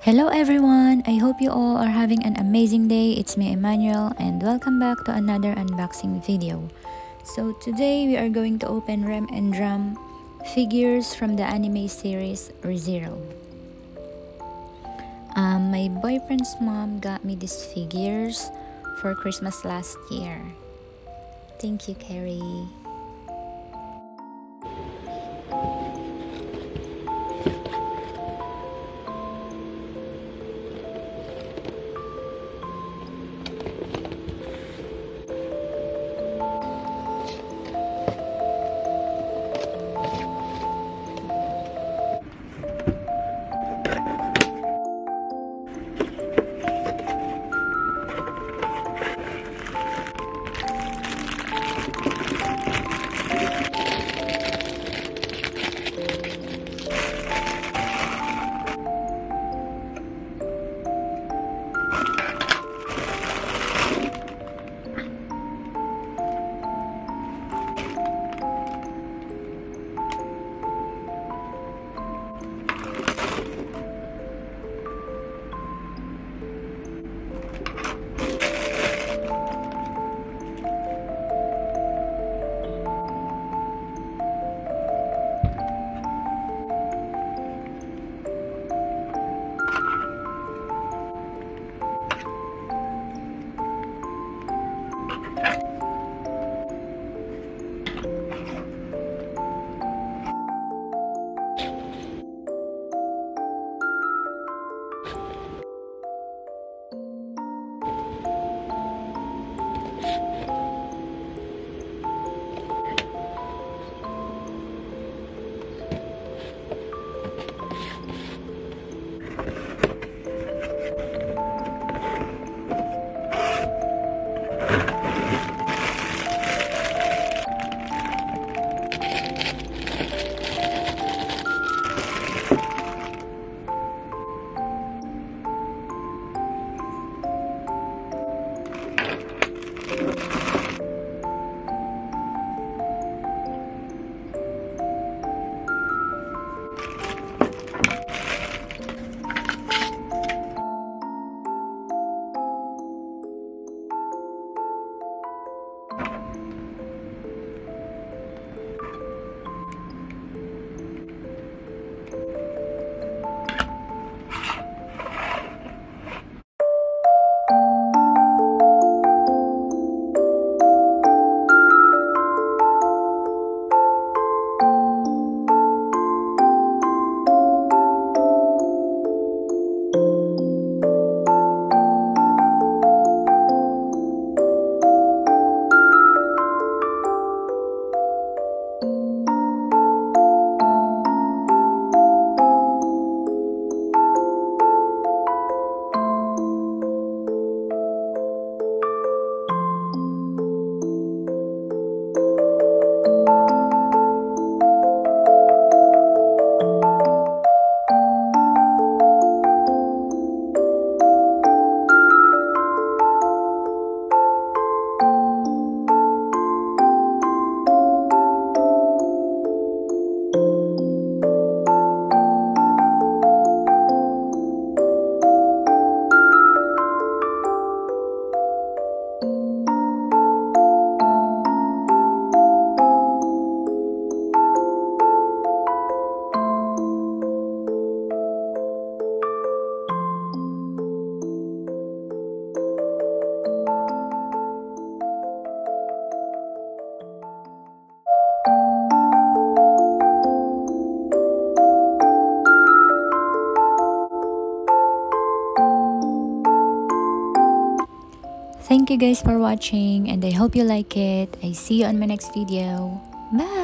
Hello everyone! I hope you all are having an amazing day. It's me Emmanuelle and welcome back to another unboxing video. So today we are going to open Rem and Ram figures from the anime series ReZero. Um, my boyfriend's mom got me these figures for Christmas last year. Thank you, Carrie. Thank you guys for watching and I hope you like it. I see you on my next video. Bye!